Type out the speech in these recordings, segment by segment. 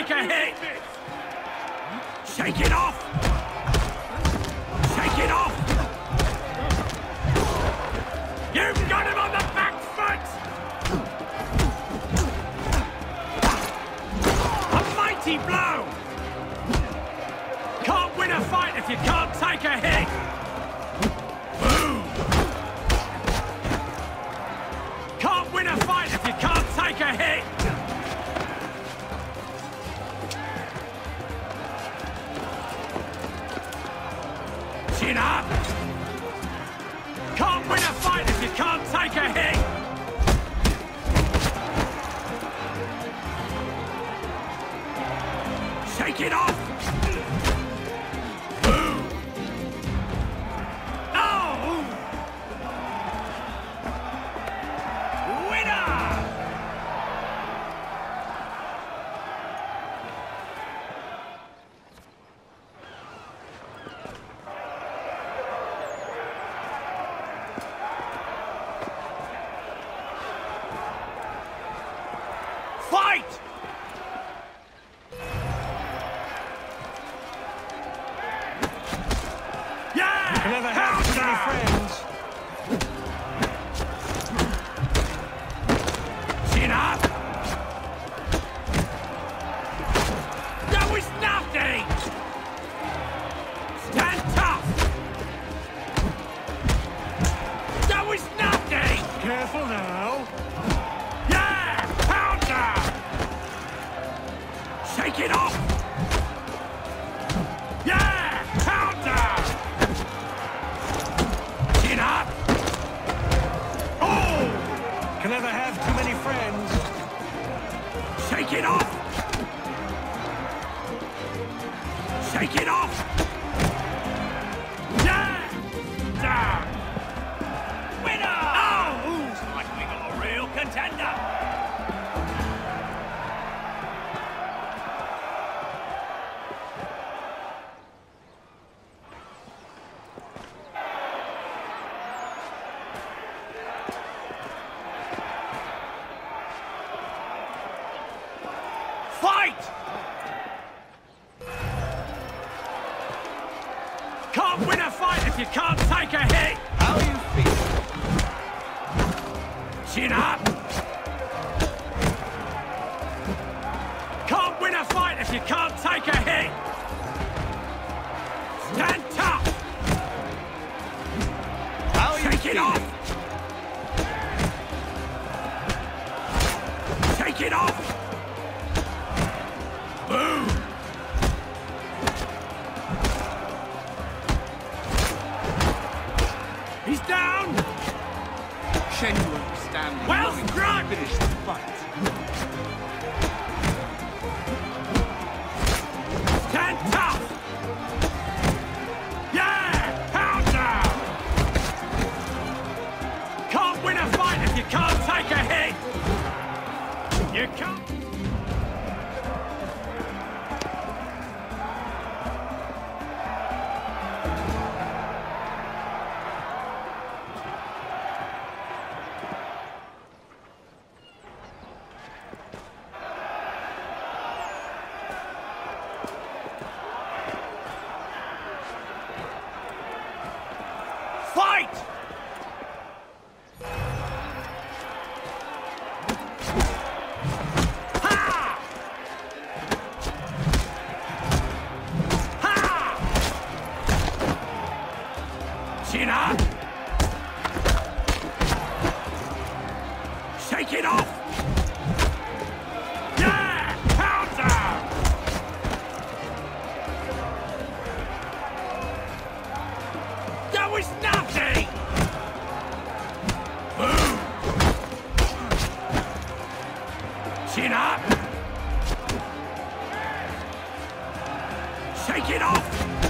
Take a hit! Shake it off! enough! never had too many friends. Chin up! That was nothing! Stand tough! That was nothing! Careful now. Yeah! Pounder! Shake it off! Can't win a fight if you can't take a hit! How you feel? Chin up! Can't win a fight if you can't take a hit! Here comes. lead off. That was nothing! Boom! Chin up! Shake it off!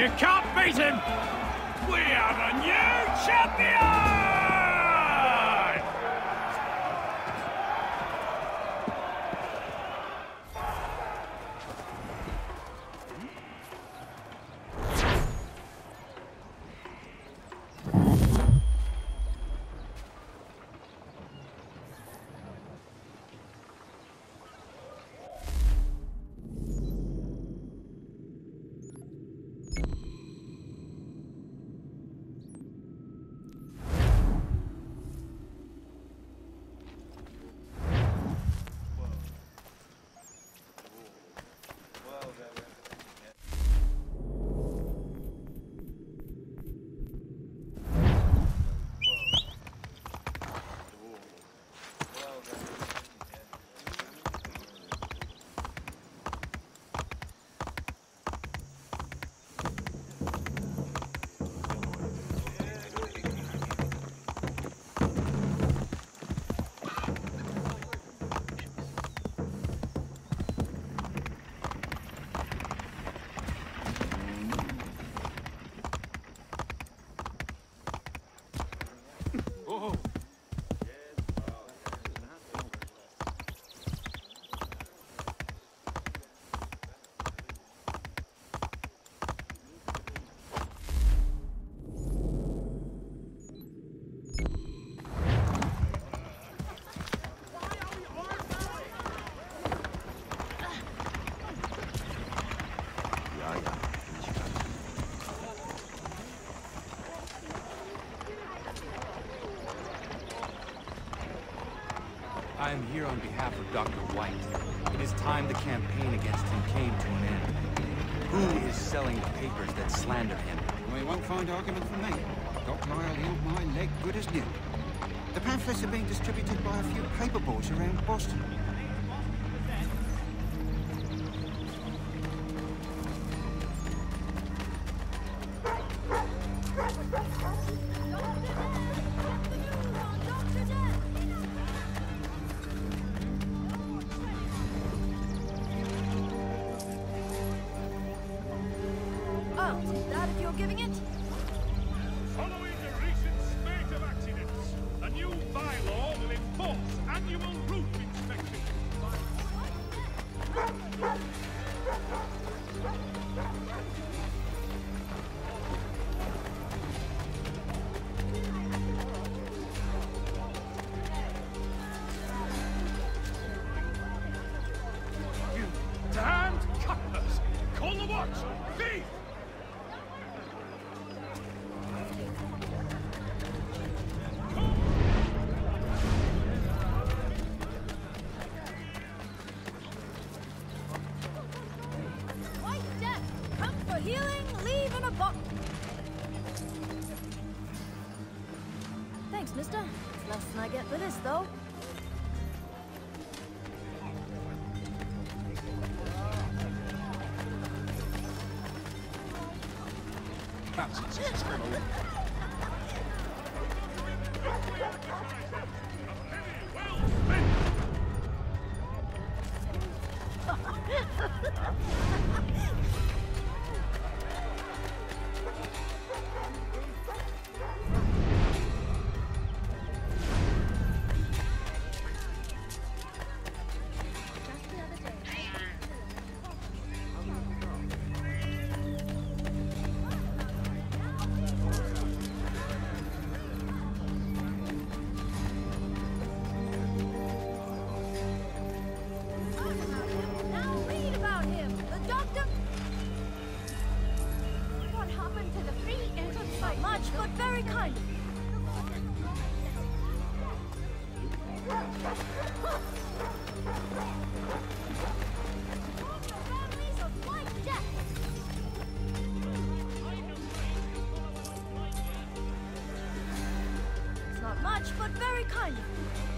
You can't beat him! We have a new champion! On behalf of Dr. White. It is time the campaign against him came to an end. Who is selling the papers that slander him? Well, you won't find argument from me. Doc Lyle healed uh, my leg good as new. The pamphlets are being distributed by a few paperboards around Boston. You're giving it. Bottle. Thanks, mister. It's less than I get for this, though.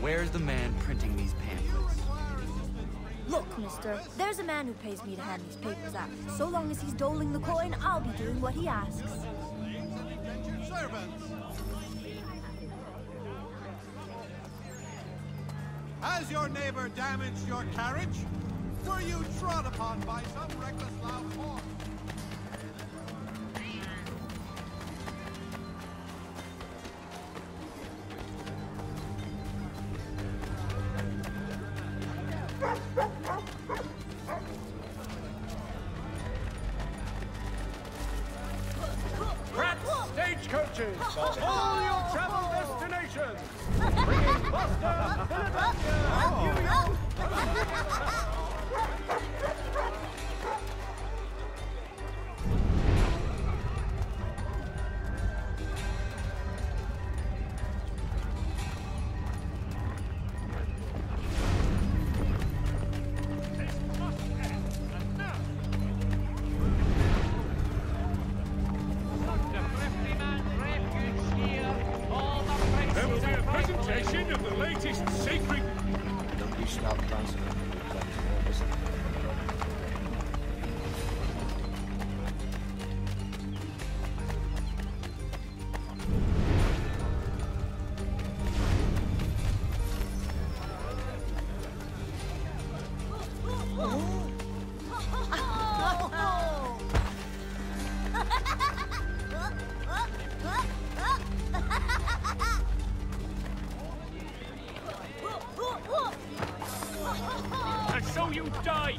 Where's the man printing these pamphlets? Look, mister, there's a man who pays me to hand these papers out. So long as he's doling the coin, I'll be doing what he asks. Has your neighbor damaged your carriage? Were you trod upon by some reckless loud horse? Stagecoaches! All your travel! Bringing so you die,